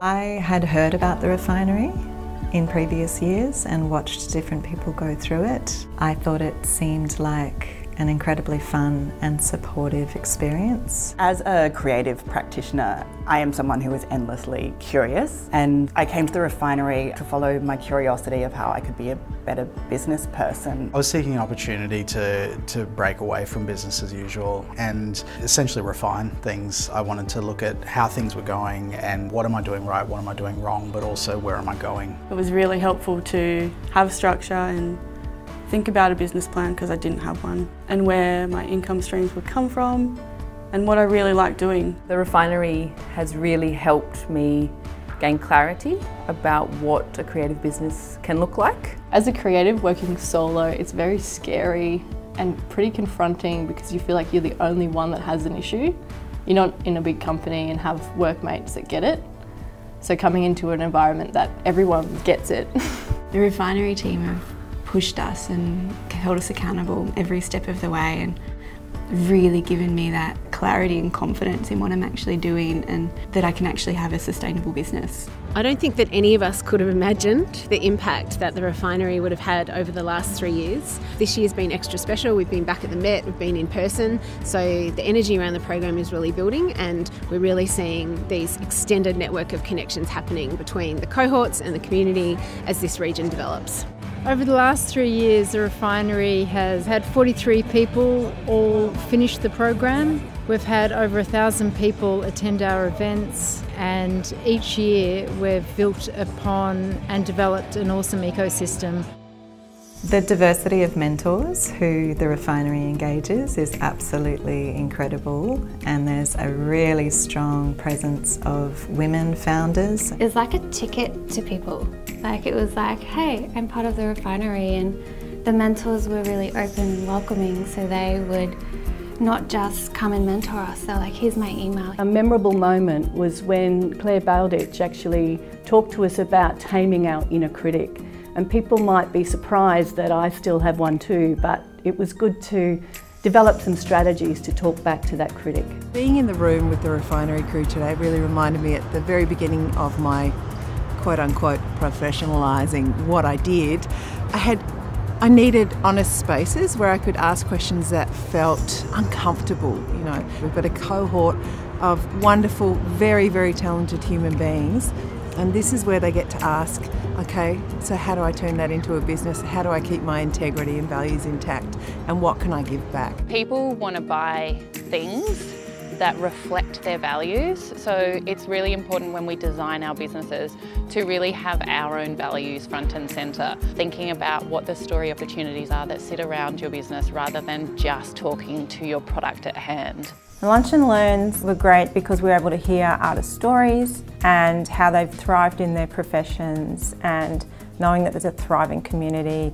I had heard about the refinery in previous years and watched different people go through it. I thought it seemed like an incredibly fun and supportive experience. As a creative practitioner, I am someone who is endlessly curious and I came to the refinery to follow my curiosity of how I could be a better business person. I was seeking an opportunity to, to break away from business as usual and essentially refine things. I wanted to look at how things were going and what am I doing right, what am I doing wrong, but also where am I going. It was really helpful to have structure and think about a business plan because I didn't have one and where my income streams would come from and what I really like doing. The refinery has really helped me gain clarity about what a creative business can look like. As a creative working solo, it's very scary and pretty confronting because you feel like you're the only one that has an issue. You're not in a big company and have workmates that get it. So coming into an environment that everyone gets it. the refinery team have pushed us and held us accountable every step of the way and really given me that clarity and confidence in what I'm actually doing and that I can actually have a sustainable business. I don't think that any of us could have imagined the impact that the refinery would have had over the last three years. This year's been extra special. We've been back at the Met, we've been in person, so the energy around the program is really building and we're really seeing these extended network of connections happening between the cohorts and the community as this region develops. Over the last three years, the refinery has had 43 people all finish the program. We've had over a thousand people attend our events, and each year we've built upon and developed an awesome ecosystem. The diversity of mentors who the refinery engages is absolutely incredible and there's a really strong presence of women founders. It's like a ticket to people. Like it was like, hey, I'm part of the refinery and the mentors were really open and welcoming so they would not just come and mentor us, they're like, here's my email. A memorable moment was when Claire Baldich actually talked to us about taming our inner critic. And people might be surprised that I still have one too, but it was good to develop some strategies to talk back to that critic. Being in the room with the refinery crew today really reminded me at the very beginning of my quote unquote professionalising what I did. I had I needed honest spaces where I could ask questions that felt uncomfortable. You know, we've got a cohort of wonderful, very, very talented human beings and this is where they get to ask, okay, so how do I turn that into a business? How do I keep my integrity and values intact? And what can I give back? People want to buy things that reflect their values. So it's really important when we design our businesses to really have our own values front and centre, thinking about what the story opportunities are that sit around your business rather than just talking to your product at hand. Lunch and Learns were great because we were able to hear artist stories and how they've thrived in their professions and knowing that there's a thriving community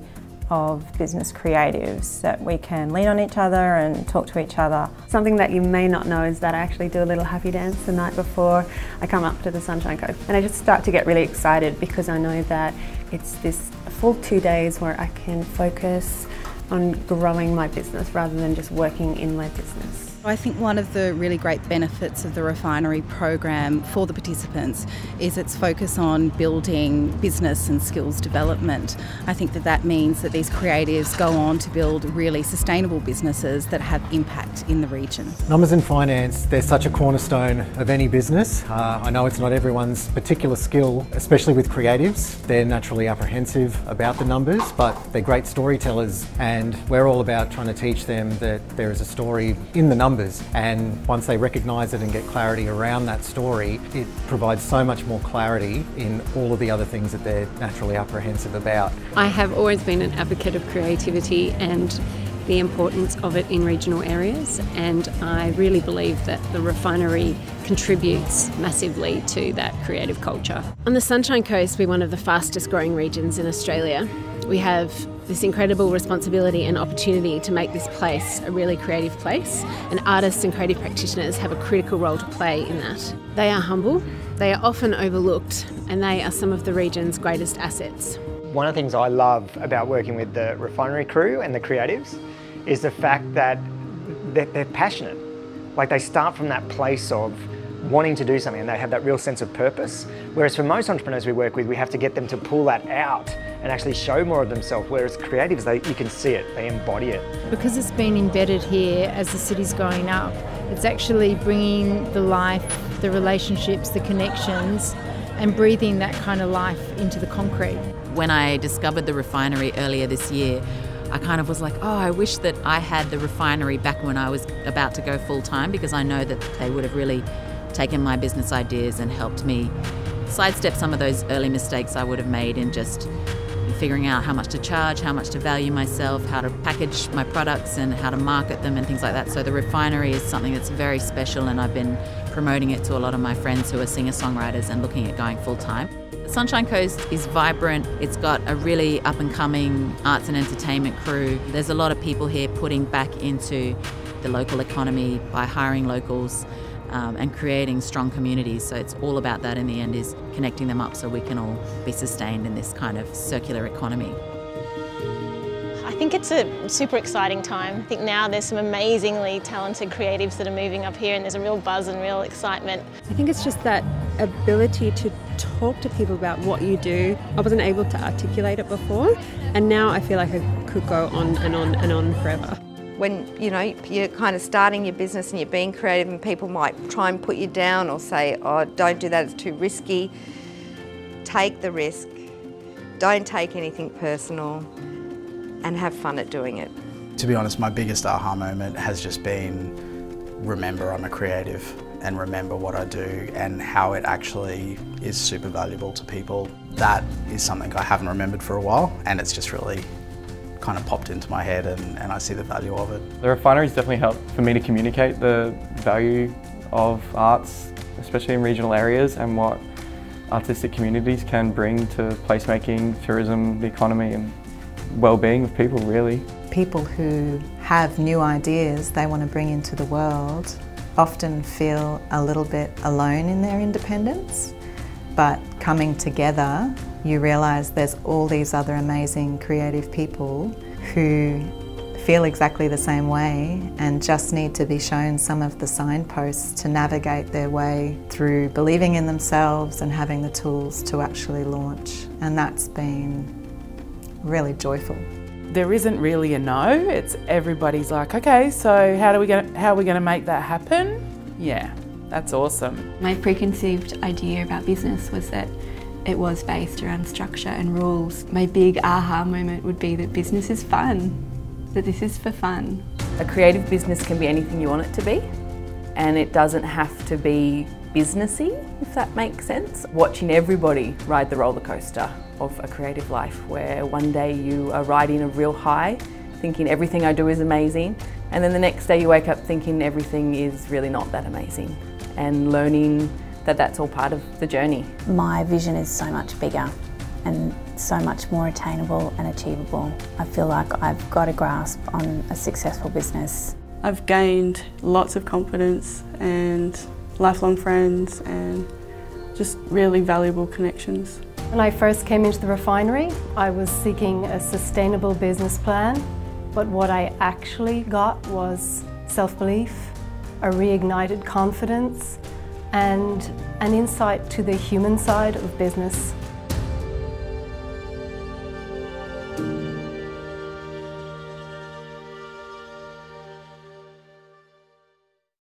of business creatives that we can lean on each other and talk to each other. Something that you may not know is that I actually do a little happy dance the night before I come up to the Sunshine Coast. And I just start to get really excited because I know that it's this full two days where I can focus on growing my business rather than just working in my business. I think one of the really great benefits of the refinery program for the participants is its focus on building business and skills development. I think that that means that these creatives go on to build really sustainable businesses that have impact in the region. Numbers in finance, they're such a cornerstone of any business. Uh, I know it's not everyone's particular skill, especially with creatives. They're naturally apprehensive about the numbers, but they're great storytellers and we're all about trying to teach them that there is a story in the numbers numbers and once they recognise it and get clarity around that story, it provides so much more clarity in all of the other things that they're naturally apprehensive about. I have always been an advocate of creativity and the importance of it in regional areas and I really believe that the refinery contributes massively to that creative culture. On the Sunshine Coast we're one of the fastest growing regions in Australia. We have this incredible responsibility and opportunity to make this place a really creative place, and artists and creative practitioners have a critical role to play in that. They are humble, they are often overlooked, and they are some of the region's greatest assets. One of the things I love about working with the refinery crew and the creatives is the fact that they're, passionate. Like they start from that place of wanting to do something and they have that real sense of purpose. Whereas for most entrepreneurs we work with, we have to get them to pull that out and actually show more of themselves. Whereas creatives, they, you can see it, they embody it. Because it's been embedded here as the city's going up, it's actually bringing the life, the relationships, the connections, and breathing that kind of life into the concrete. When I discovered the refinery earlier this year, I kind of was like, oh, I wish that I had the refinery back when I was about to go full time because I know that they would have really taken my business ideas and helped me sidestep some of those early mistakes I would have made in just figuring out how much to charge, how much to value myself, how to package my products and how to market them and things like that. So the refinery is something that's very special and I've been promoting it to a lot of my friends who are singer-songwriters and looking at going full time. Sunshine Coast is vibrant. It's got a really up and coming arts and entertainment crew. There's a lot of people here putting back into the local economy by hiring locals um, and creating strong communities. So it's all about that in the end is connecting them up so we can all be sustained in this kind of circular economy. I think it's a super exciting time. I think now there's some amazingly talented creatives that are moving up here and there's a real buzz and real excitement. I think it's just that ability to talk to people about what you do. I wasn't able to articulate it before and now I feel like I could go on and on and on forever. When you know you're kind of starting your business and you're being creative and people might try and put you down or say, oh don't do that, it's too risky. Take the risk. Don't take anything personal and have fun at doing it. To be honest, my biggest aha moment has just been remember I'm a creative and remember what I do and how it actually is super valuable to people. That is something I haven't remembered for a while and it's just really kind of popped into my head and, and I see the value of it. The refineries definitely helped for me to communicate the value of arts, especially in regional areas and what artistic communities can bring to placemaking, tourism, the economy and well-being of people really. People who have new ideas they want to bring into the world often feel a little bit alone in their independence but coming together you realise there's all these other amazing creative people who feel exactly the same way and just need to be shown some of the signposts to navigate their way through believing in themselves and having the tools to actually launch and that's been really joyful. There isn't really a no. It's everybody's like, okay, so how do we get how are we going to make that happen? Yeah, that's awesome. My preconceived idea about business was that it was based around structure and rules. My big aha moment would be that business is fun, that this is for fun. A creative business can be anything you want it to be, and it doesn't have to be businessy, if that makes sense. Watching everybody ride the roller coaster of a creative life where one day you are riding a real high, thinking everything I do is amazing, and then the next day you wake up thinking everything is really not that amazing, and learning that that's all part of the journey. My vision is so much bigger and so much more attainable and achievable. I feel like I've got a grasp on a successful business. I've gained lots of confidence and lifelong friends and just really valuable connections. When I first came into the refinery, I was seeking a sustainable business plan, but what I actually got was self-belief, a reignited confidence, and an insight to the human side of business.